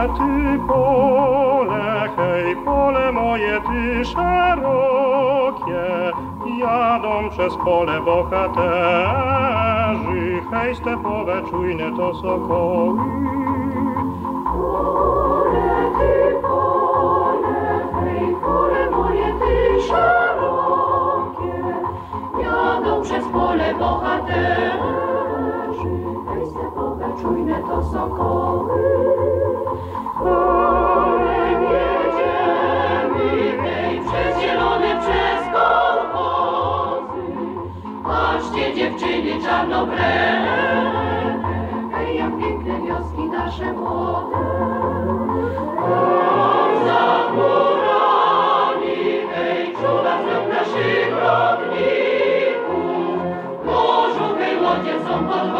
pole, ty pole, hej, pole moje, ty szerokie, jadą przez pole bohaterzy, hej, stepowe, czujne to sokoły. Pole, ty pole, hej, pole moje, ty szerokie, jadą przez pole bohaterzy, czujne to sokoły. Polem jedziemy, hej, przez zielone, przez kołchozy, patrzcie dziewczyny czarnobrędne, hej, jak piękne wioski nasze młode. Za górami, hej, czuwa wzrok naszych rodników. Morzu, hej, łodzie są podwodne,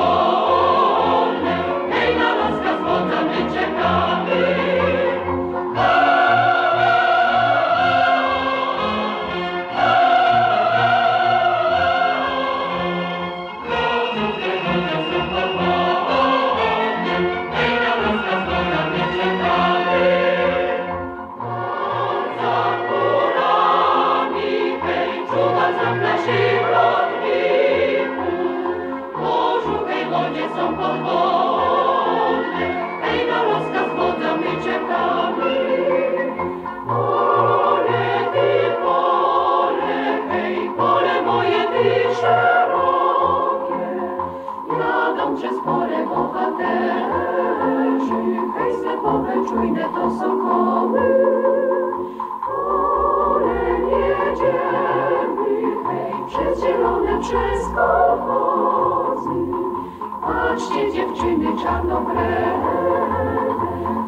przez pole bohaterzy, hej, stepowe, czujne to sokoły. Przez kołchozy. Patrzcie dziewczyny czarnobrędne,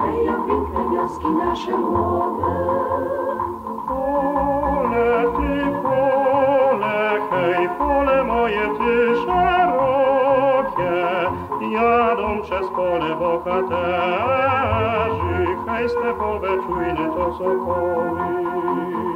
hej, jak piękne wioski nasze młode. Pole, ty pole, hej, pole moje, ty szerokie, jadą przez pole bohaterzy, hej, stepowe czujne to sokoły.